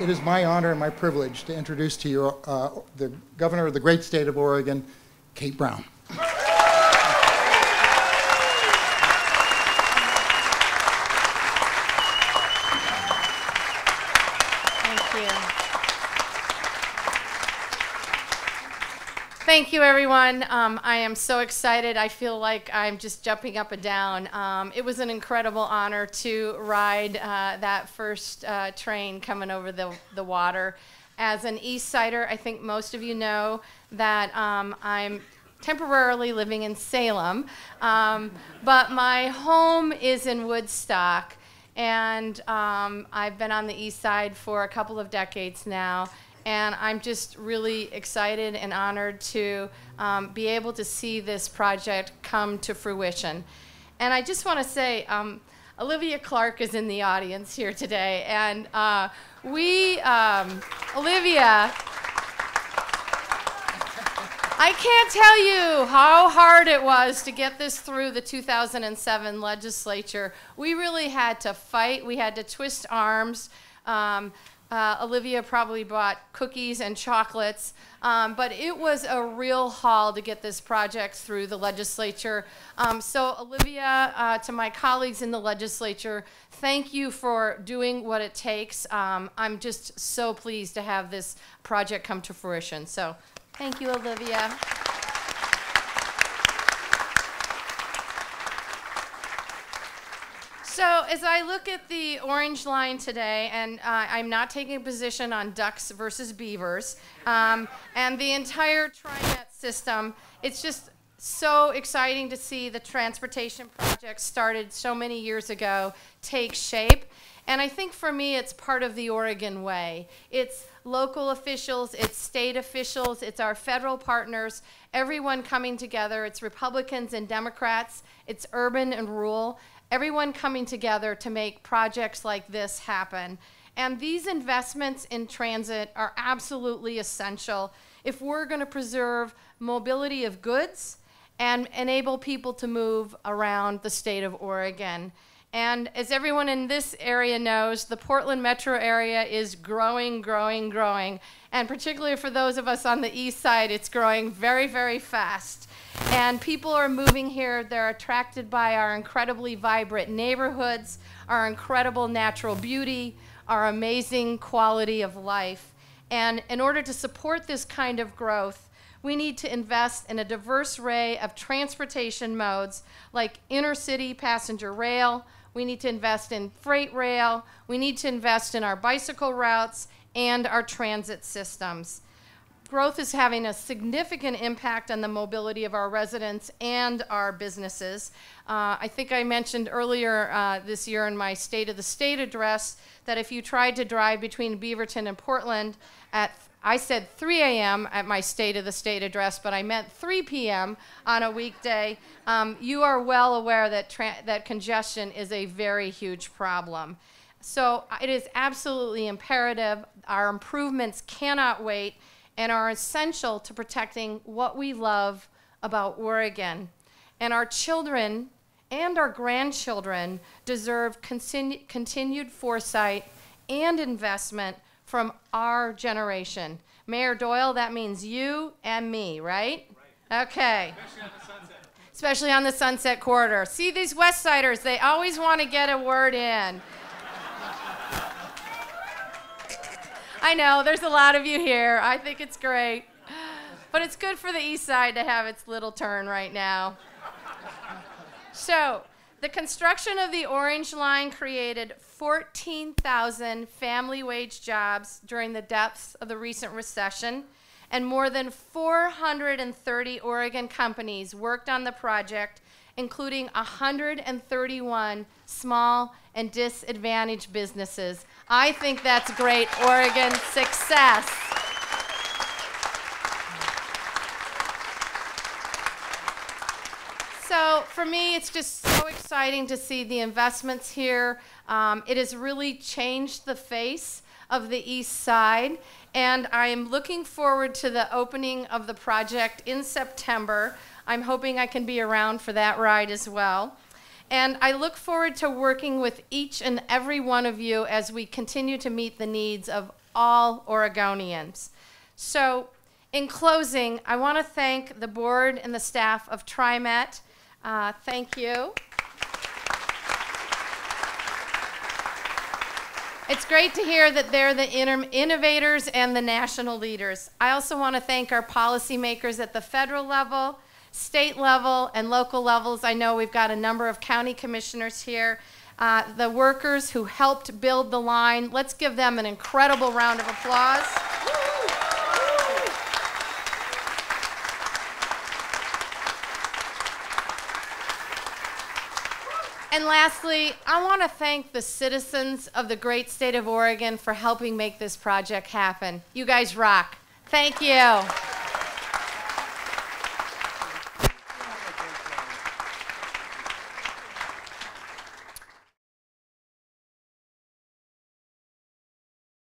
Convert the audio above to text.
it is my honor and my privilege to introduce to you uh, the governor of the great state of Oregon, Kate Brown. Thank you, everyone. Um, I am so excited. I feel like I'm just jumping up and down. Um, it was an incredible honor to ride uh, that first uh, train coming over the, the water. As an East Sider, I think most of you know that um, I'm temporarily living in Salem, um, but my home is in Woodstock. And um, I've been on the East Side for a couple of decades now and I'm just really excited and honored to um, be able to see this project come to fruition. And I just want to say, um, Olivia Clark is in the audience here today, and uh, we, um, Olivia, I can't tell you how hard it was to get this through the 2007 legislature. We really had to fight, we had to twist arms. Um, uh, Olivia probably bought cookies and chocolates, um, but it was a real haul to get this project through the legislature. Um, so, Olivia, uh, to my colleagues in the legislature, thank you for doing what it takes. Um, I'm just so pleased to have this project come to fruition. So, thank you, Olivia. So as I look at the orange line today, and uh, I'm not taking a position on ducks versus beavers, um, and the entire TriMet system, it's just so exciting to see the transportation project started so many years ago take shape. And I think for me, it's part of the Oregon way. It's local officials, it's state officials, it's our federal partners, everyone coming together. It's Republicans and Democrats, it's urban and rural everyone coming together to make projects like this happen. And these investments in transit are absolutely essential if we're going to preserve mobility of goods and enable people to move around the state of Oregon. And as everyone in this area knows, the Portland metro area is growing, growing, growing. And particularly for those of us on the east side, it's growing very, very fast. And people are moving here. They're attracted by our incredibly vibrant neighborhoods, our incredible natural beauty, our amazing quality of life. And in order to support this kind of growth, we need to invest in a diverse array of transportation modes like intercity passenger rail. We need to invest in freight rail. We need to invest in our bicycle routes and our transit systems growth is having a significant impact on the mobility of our residents and our businesses. Uh, I think I mentioned earlier uh, this year in my State of the State address that if you tried to drive between Beaverton and Portland at I said 3 a.m. at my State of the State address, but I meant 3 p.m. on a weekday. Um, you are well aware that, that congestion is a very huge problem. So it is absolutely imperative. Our improvements cannot wait and are essential to protecting what we love about Oregon. And our children and our grandchildren deserve continu continued foresight and investment from our generation. Mayor Doyle, that means you and me, right? right. Okay. Especially on, Especially on the Sunset Corridor. See these West Siders, they always want to get a word in. I know, there's a lot of you here. I think it's great. But it's good for the East Side to have its little turn right now. So, the construction of the Orange Line created 14,000 family wage jobs during the depths of the recent recession, and more than 430 Oregon companies worked on the project, including 131 small and disadvantaged businesses I think that's great Oregon success. So for me, it's just so exciting to see the investments here. Um, it has really changed the face of the East Side, and I am looking forward to the opening of the project in September. I'm hoping I can be around for that ride as well. And I look forward to working with each and every one of you as we continue to meet the needs of all Oregonians. So, in closing, I want to thank the board and the staff of TriMet. Uh, thank you. It's great to hear that they're the innovators and the national leaders. I also want to thank our policymakers at the federal level, state level, and local levels. I know we've got a number of county commissioners here. Uh, the workers who helped build the line. Let's give them an incredible round of applause. And lastly, I want to thank the citizens of the great state of Oregon for helping make this project happen. You guys rock. Thank you.